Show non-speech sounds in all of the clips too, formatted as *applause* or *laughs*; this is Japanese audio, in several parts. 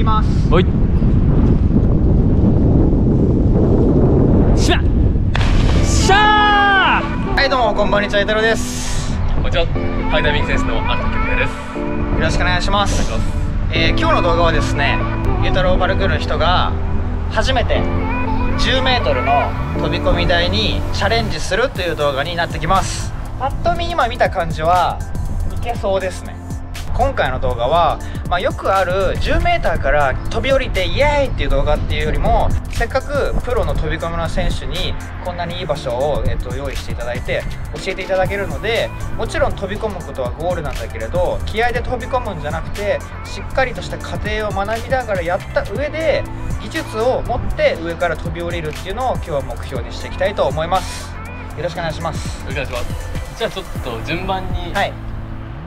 きます。おい。しゃしゃー。はいどうもこんばんにちはイタロです。こんにちは。ハイダイビング選手の荒木健です。よろしくお願いします。しえー今日の動画はですねゆうたろうパルクールの人が初めて 10m の飛び込み台にチャレンジするという動画になってきます。パッと見今見た感じはいけそうですね今回の動画は、まあ、よくある 10m から飛び降りてイエーイっていう動画っていうよりもせっかくプロの飛び込みの選手にこんなにいい場所を、えっと、用意していただいて教えていただけるのでもちろん飛び込むことはゴールなんだけれど気合で飛び込むんじゃなくてしっかりとした過程を学びながらやった上で技術を持って上から飛び降りるっていうのを今日は目標にしていきたいと思います。よろしくお願いします。お願いします。じゃあちょっと順番にはい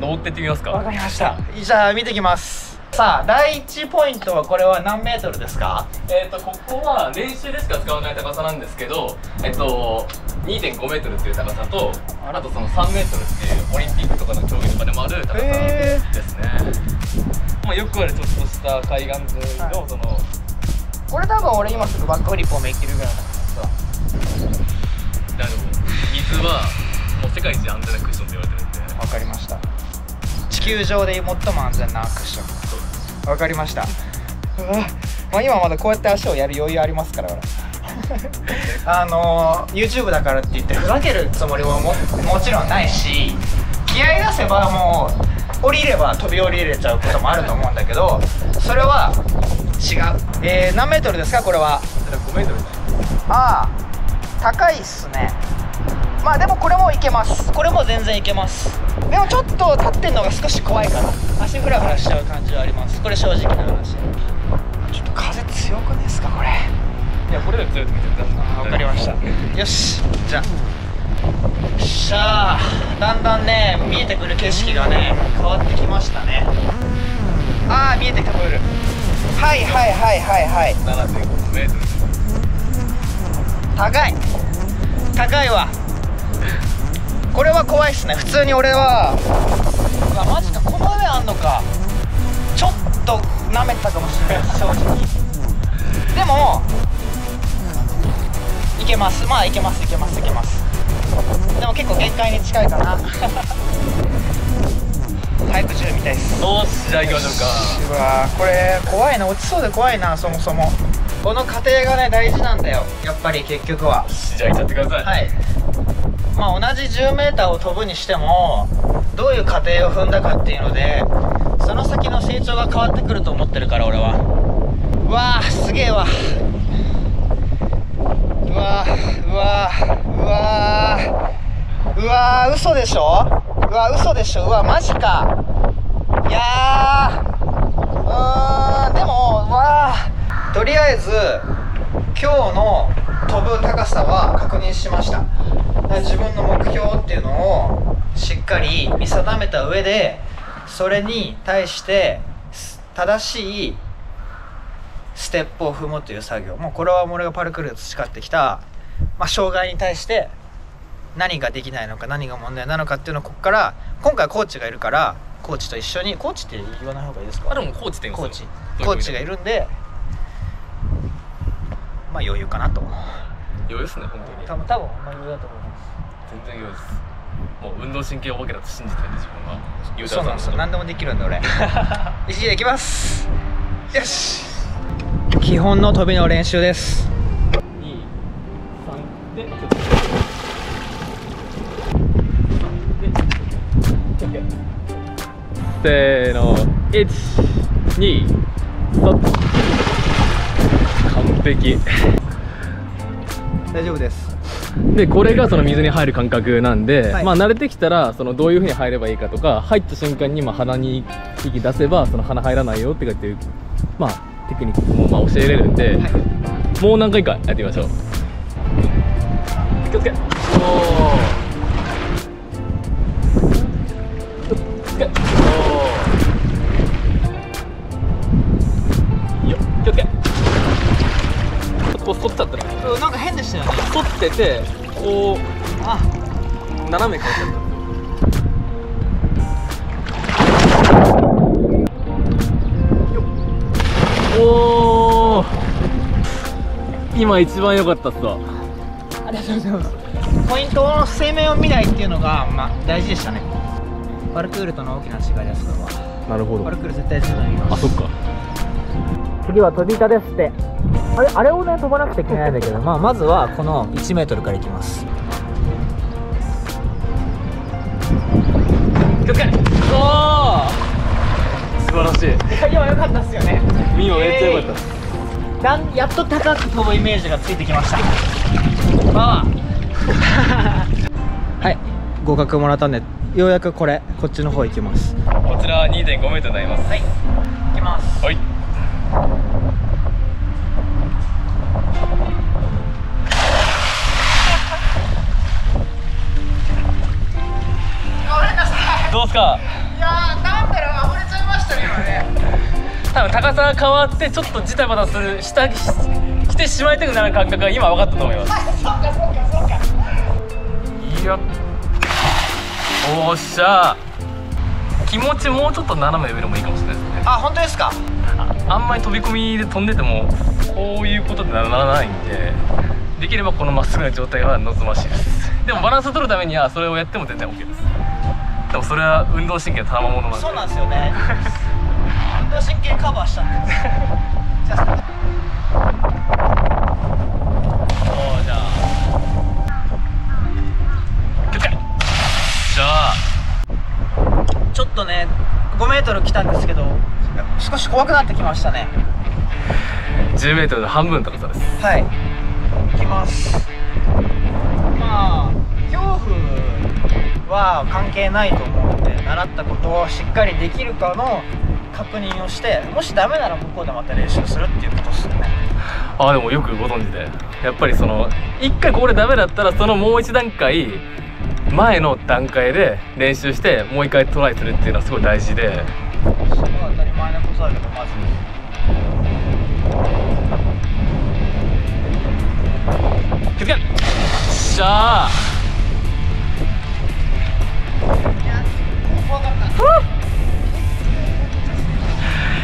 登ってってみますか。わかりました。じゃあ見てきます。さあ第1ポイントはこれは何メートルですか？えっ、とここは練習でしか使わない高さなんですけどえっと2.5メートルっていう高さとあとその3メートルっていうオリンピックとかの競技とかでもある高さへですね、まあよくあるちょっとした海岸沿いのはい。その、これ多分俺今すぐバックフリップをめきるぐらいなんですわいやでも水はもう世界一安全なクッションって言われてるんで。わかりました。地球上で最も安全なクッション。わかりました。*laughs* まあ今まだこうやって足をやる余裕ありますから俺。*laughs* あのー YouTube だからって言ってふざけるつもりもももちろんないし気合い出せばもう降りれば飛び降りれちゃうこともあると思うんだけどそれは違う。えー、何メートルですか？これは。5メートルねああ高いっすねまあでもこれもいけます。これも全然いけます。でもちょっと立ってんのが少し怖いかな。足フラフラしちゃう感じはあります。これ正直な話。ちょっと風強くないですかこれ。いやこれで強いと見てくださいわかりました。よし。じゃあ。よっしゃー。だんだんね見えてくる景色がね変わってきましたね。ああ見えてくるはいはいはいはいはい。7.5メートル。高い。高いわこれは怖いっすね。普通に俺は。うわマジかこの上あんのか。ちょっと舐めたかもしれない正直。でもいけます。まあいけますいけますいけます。でも結構限界に近いかな。早く10みたいっす。よしじゃあ行きましょうか。うわーこれ怖いな。落ちそうで怖いなそもそも。この過程がね大事なんだよやっぱり結局は。じゃあ行っちゃってください。はいまあ同じ 10m を飛ぶにしてもどういう過程を踏んだかっていうのでその先の成長が変わってくると思ってるから俺は。うわーすげえわ。うわーうわーうわー。うわー嘘でしょ？うわ嘘でしょ？うわマジか。いやー。うーんでもうわー。とりあえず今日の飛ぶ高さは確認しました。自分の目標っていうのをしっかり見定めた上でそれに対してす正しいステップを踏むという作業。もうこれは俺がパルクールで培ってきた、まあ、障害に対して何ができないのか何が問題なのかっていうのをここから今回コーチがいるからコーチと一緒にコーチって言わない方がいいですか？あでもコーチってコーチ。コーチがいるんでまあ余裕かなと余裕ですね本当に。多分多分まあ余裕だと思いま全然余裕です。もう運動神経お化けだと信じてるんで自分は。ゆうすそうなんですよ。何でもできるんで俺。*laughs* 一時でいきます。よし。基本の飛びの練習です。2 3でちょっと3で OK せーの123完璧大丈夫です。でこれがその水に入る感覚なんで、はい。まあ慣れてきたらそのどういうふうに入ればいいかとか入った瞬間にまあ鼻に息出せばその鼻入らないよってかっていうまあテクニックもまあ教えれるんで、もう何回かやってみましょう。気をつけ。おー。気をつけ。おー。いいよ気をつけ。こう反っちゃっしたよね。反っててこうあ。斜め変わっちゃったよっおお今一番良かったっすわ。ありがとうございます。ポイントの水面を見ないっていうのが、まあ、大事でしたね。パルクールとの大きな違いですなるほパルクール絶対自分見ます。あそっか。次は飛び板ですってあれあれをね飛ばなくちゃいけないんだけど、まあ、まずはこの 1m からいきます。気をつけおお素晴らしい。今良かったっすよね。今めっちゃ良かった。っす、だんやっと高く飛ぶイメージがついてきました。パワー。*laughs* はい。合格もらったんでようやくこれこっちの方行きます。こちら 2.5m になります。はい。行きます。はいか？いいやーなんだろう溢れちゃいましたね今ね。多分高さが変わってちょっとジタバタする下着してしまいたくなる感覚が今分かったと思います。そうかそうかそうか。いやおっしゃ気持ちもうちょっと斜め上でもいいかもしれないですね。あ本当ですか？あんまり飛び込みで飛んでてもこういうことにならないんでできればこのまっすぐな状態は望ましいです。でもバランスを取るためにはそれをやっても全然 OK ですでもそれは運動神経の賜物なんで。そうなんですよね。運動神経カバーしたんでじゃあ。おーじゃあ。ちょっとね5メートル来たんですけど少し怖くなってきましたね。10m の半分の高さです。はい。行きますは関係ないと思うので習ったことをしっかりできるかの確認をしてもしダメなら向こうでまた練習するっていうことですよね。ああでもよくご存知で。やっぱりその一回これダメだったらそのもう一段階前の段階で練習してもう一回トライするっていうのはすごい大事で。すごい当たり前なことだけどまず気をつけしゃあ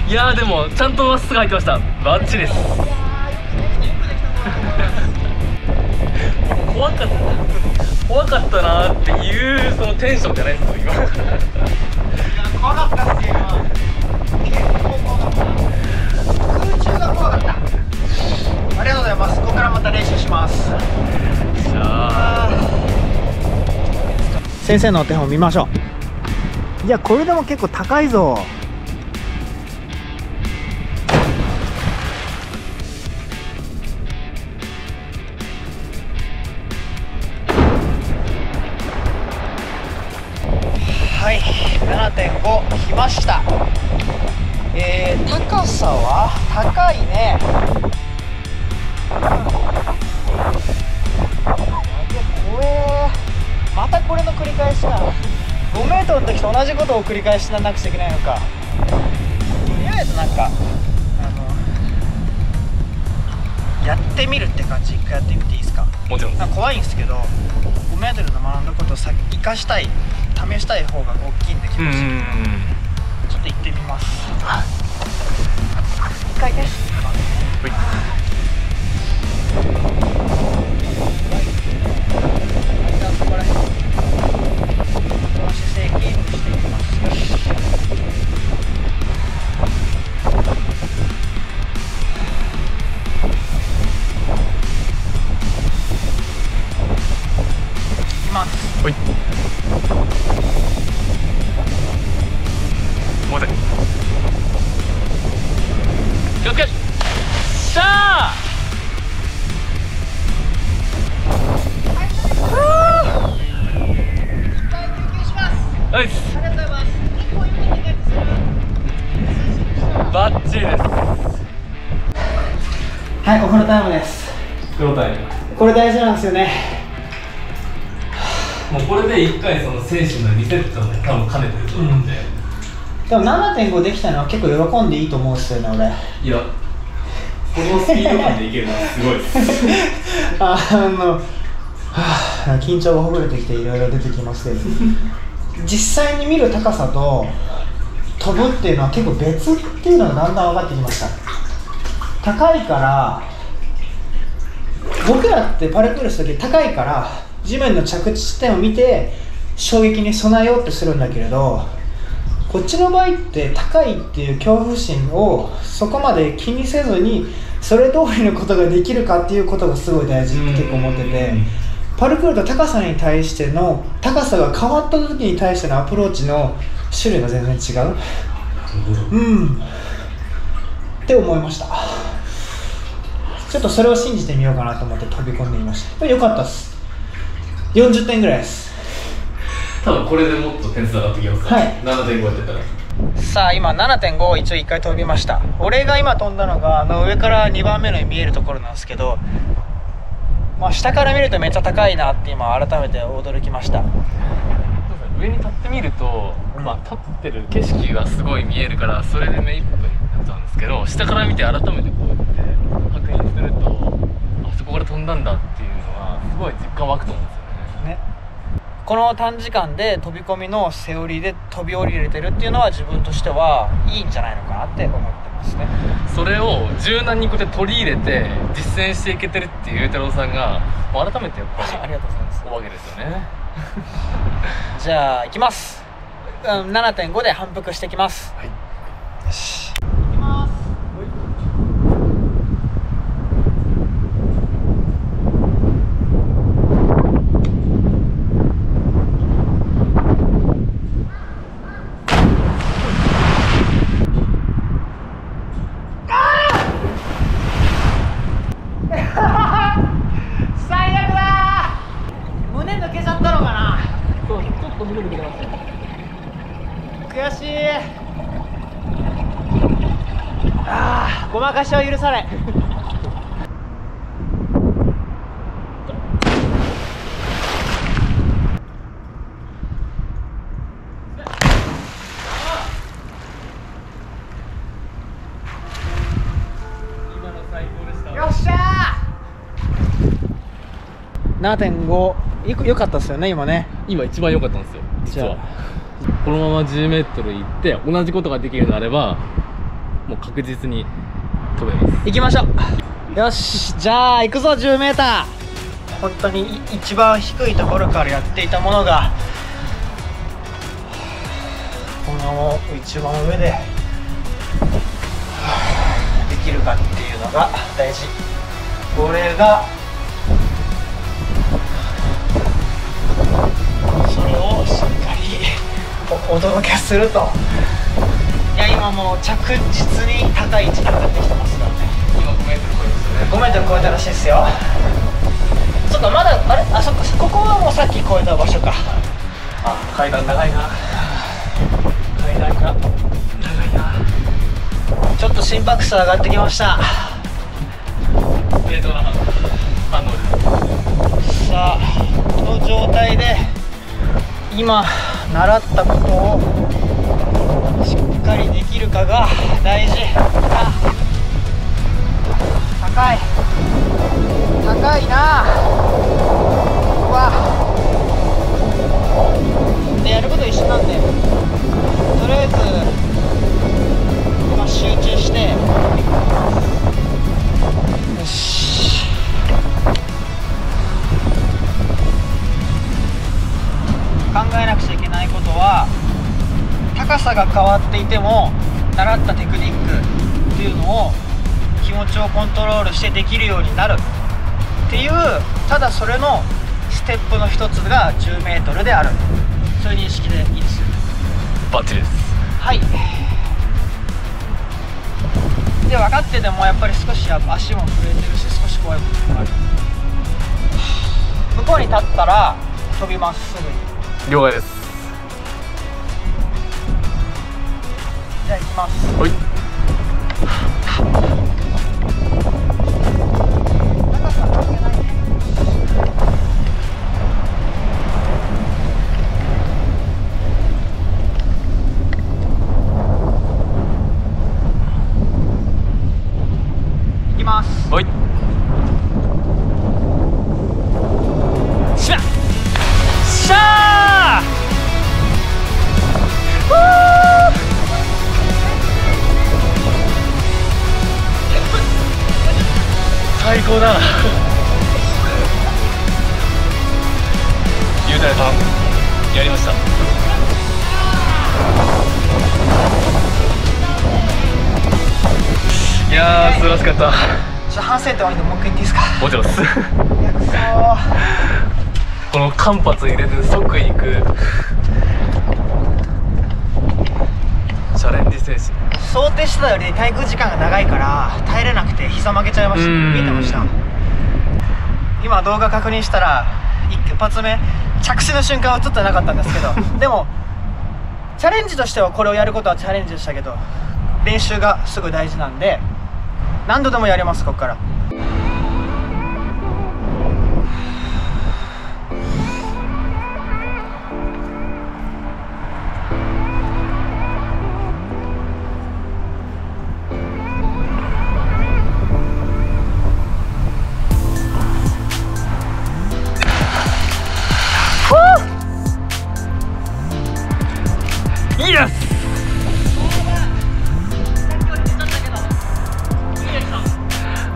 いやーでもちゃんとまっすぐ入ってました。バッチリです。*laughs* 怖かった怖かったなーっていうそのテンションじゃないですよ今。怖かったっすよ今結構怖かった空中が怖かった。ありがとうございます。ここからまた練習します。先生のお手本見ましょういやこれでも結構高いぞ。はい7.5来ました。えー、高さは高いね。怖えまたこれの繰り返しだ 5m の時と同じことを繰り返しななくちゃいけないのか。とりあえずなんかあのやってみるって感じ一回やってみていいですか？もちろん。怖いんですけど 5m の学んだことをさ生かしたい試したい方が大きいんで気持ち。ちょっと行ってみます。1回です、はい。れ大事なんですよね。もうこれで一回その精神のリセットをね多分兼ねてると思うんで、でも7.5できたのは結構喜んでいいと思うんですよね俺。いやこのスピード感でいけるのはすごいです。*laughs* あの、はあ、緊張がほぐれてきていろいろ出てきますけど。実際に見る高さと飛ぶっていうのは結構別っていうのがだんだん分かってきました。高いから僕らってパルクールする時高いから地面の着地地点を見て衝撃に備えようとするんだけれどこっちの場合って高いっていう恐怖心をそこまで気にせずにそれ通りのことができるかっていうことがすごい大事って結構思っててパルクールと高さに対しての高さが変わった時に対してのアプローチの種類が全然違う。うん。って思いましたちょっとそれを信じてみようかなと思って飛び込んでみました。よかったっす。40点ぐらいです。多分これでもっと点数上がってきますはい。7.5やってたら。さあ今7.5一応1回飛びました。俺が今飛んだのがあの上から2番目の見えるところなんですけどまあ下から見るとめっちゃ高いなって今改めて驚きました。上に立ってみると、まあ、立ってる景色がすごい見えるからそれで目いっぱいになっちゃうんですけど下から見て改めてこうやって確認するとあそこから飛んだんだっていうのはすごい実感湧くと思うんですよね。ね。この短時間で飛び込みのセオリーで飛び降りれてるっていうのは自分としてはいいんじゃないのかなって思ってますね。それを柔軟にこうやって取り入れて実践していけてるっていうゆうたろうさんが改めてやっぱり *laughs* ありがとうございます。おわけですよね。*laughs* じゃあ行きます、うん、7.5で反復していきます。はい。よし行きます最悪だ胸抜けちゃったのかなそうちょっと胸抜けてました悔しいああごまかしは許され今の最高でしたよっしゃー7.5よくよかったですよね今ね。今一番良かったんですよ実じゃはこのまま 10m 行って同じことができるのであればもう確実に飛べます。行きましょう。よしじゃあ行くぞ 10m 本当にい一番低いところからやっていたものがこの一番上でできるかっていうのが大事。これがそれをしっかりおお届けすると。いや今もう着実に高い位置に上がってきてますからね。今 5m 超えですよね。5メートル超えたらしいですよ。そっかまだあれあそっかここはもうさっき超えた場所か。あ階段長いな。階段が長いな。ちょっと心拍数上がってきました。正当な反応ですさあ状態で今習ったことをしっかりできるかが大事。高い。高いな。うわ。でやること一緒なんで。とりあえず今集中して。よし。考えなくちゃいけないことは高さが変わっていても習ったテクニックっていうのを気持ちをコントロールしてできるようになるっていうただそれのステップの一つが 10m である。そういう認識でいいです。バッチリですはい。で分かっててもやっぱり少し足も震えてるし少し怖いこともある。向こうに立ったら飛びますすぐに。了解です。じゃあ行きます。はいちょっと反省点多いんでもう一回言っていいですか？もちろんです。この間髪入れず即行く。チャレンジ精神想定してたより滞空時間が長いから耐えれなくて膝曲げちゃいました。うん。見えてました。今動画確認したら一発目着地の瞬間は映ってなかったんですけど *laughs* でもチャレンジとしてはこれをやることはチャレンジでしたけど練習がすごい大事なんで何度でもやれますここから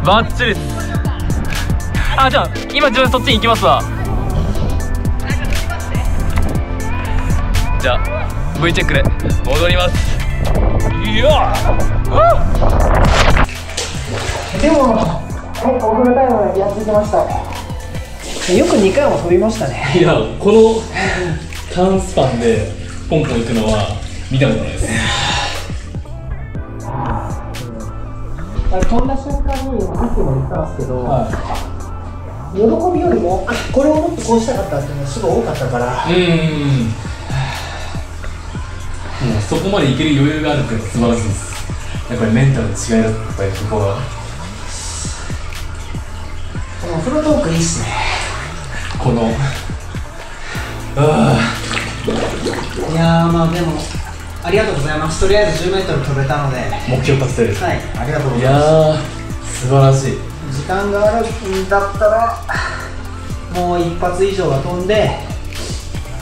バッチリです。あじゃあ今自分そっちに行きますわ。じゃあ V チェックで戻ります。いやでもお風呂タイムやってきました。よく2回も飛びましたね。いやこの *laughs* 短スパンでポンポン行くのは見たことないです飛んだ瞬間にさっきも言ったんですけど、喜びよりもあこれをもっとこうしたかったっていうのがすごい多かったから。うんもうそこまでいける余裕があるって素晴らしいです。やっぱりメンタルの違いだったやっぱりここは。このお風呂トークいいっすね。この。あいやーまあでもありがとうございます。とりあえず 10m 飛べたので。あ目標達成です、はい。ありがとうごいざいまやー素晴らしい。す時間があるんだったらもう一発以上は飛んで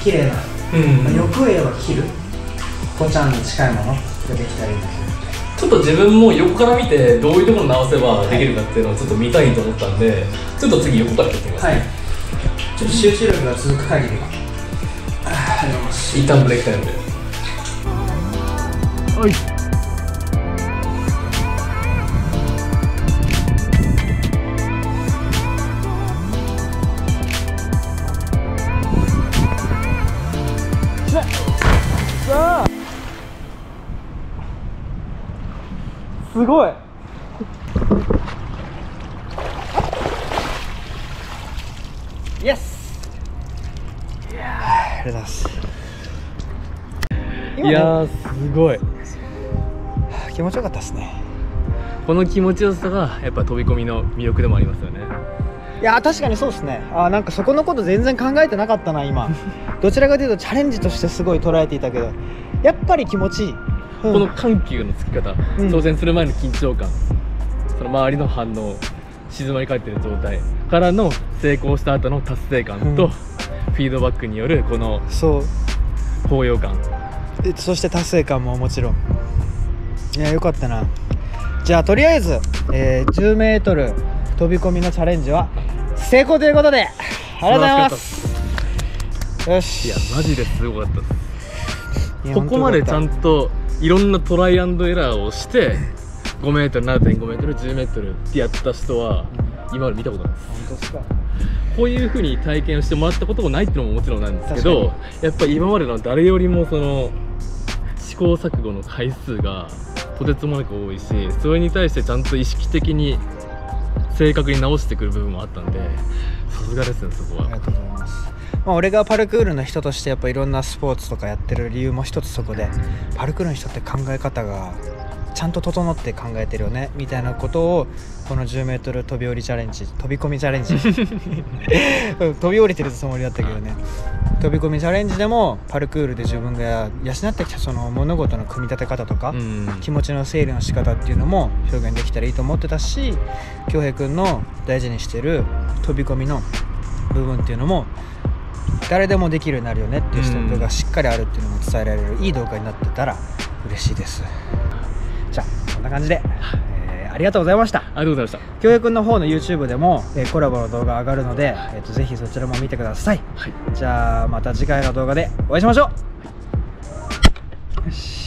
綺麗な、うんまあ欲を言えば切る。ポチャンに近いものができたらいいんだけどちょっと自分も横から見てどういうところ直せばできるかっていうのをちょっと見たいと思ったんでちょっと次横から切ってみます、はい。ちょっと集中力が続く限りあーあります一旦ブレーキタイムではい。すごい。イエスいやーありがとうございます。いやーすごい気持ちよかったですね。この気持ちよさがやっぱ飛び込みの魅力でもありますよね。いやー確かにそうですね。あーなんかそこのこと全然考えてなかったな今。*laughs* どちらかというとチャレンジとしてすごい捉えていたけどやっぱり気持ちいい、うん。この緩急のつき方、うん。挑戦する前の緊張感その周りの反応静まり返ってる状態からの成功した後の達成感と、うん。フィードバックによるこのそう。高揚感。えそして達成感ももちろんいやよかったな。じゃあとりあえず、えー、10メートル飛び込みのチャレンジは成功ということでありがとうございます。よし。いやマジですごかったです。ここまでちゃんといろんなトライアンドエラーをして 5m7.5m 10m ってやった人は今まで見たことないです。った本当ですか。こういう風に体験をしてもらったこともないっていうのももちろんなんですけどやっぱり今までの誰よりもその試行錯誤の回数がとてつもなく多いしそれに対してちゃんと意識的に正確に直してくる部分もあったんでさすがですねそこは。ありがとうございます。まあ、俺がパルクールの人としてやっぱいろんなスポーツとかやってる理由も一つそこでパルクールの人って考え方がちゃんと整って考えてるよねみたいなことをこの 10m 飛び降りチャレンジ飛び込みチャレンジ。う *laughs* ん飛び降りてるつもりだったけどね。飛び込みチャレンジでもパルクールで自分が養ってきたその物事の組み立て方とか、うん。気持ちの整理の仕方っていうのも表現できたらいいと思ってたし恭平君の大事にしてる飛び込みの部分っていうのも誰でもできるようになるよねっていうステップがしっかりあるっていうのも伝えられるいい動画になってたら嬉しいですんな感じで、えーありがとうございました。ありがとうございました。京平くんの方の YouTube でも、えーコラボの動画上がるので、えー、とぜひそちらも見てください。はい。じゃあまた次回の動画でお会いしましょう。よし